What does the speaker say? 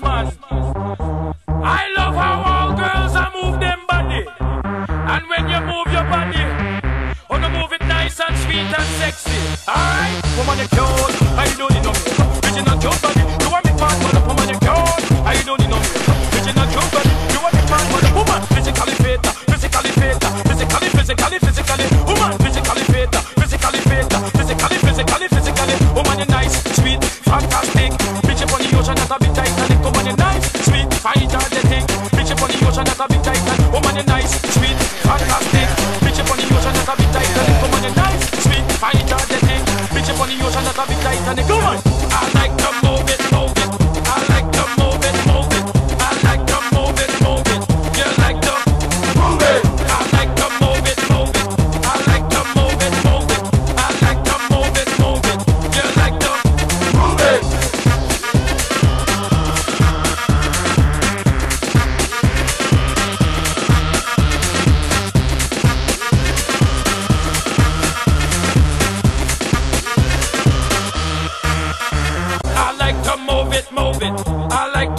Man. I love how all girls are move them body. And when you move your body, no move it nice and sweet and sexy. Alright, woman you cute, Titanic, woman you nice, sweet, energetic. Bitch up on the ocean that a bit Titanic, woman you nice, sweet, fantastic. Bitch up on the ocean that a bit Titanic, woman you nice, sweet, energetic. Bitch up on the ocean that a bit Titanic, come on. I like to move it, move it. it, move it. I like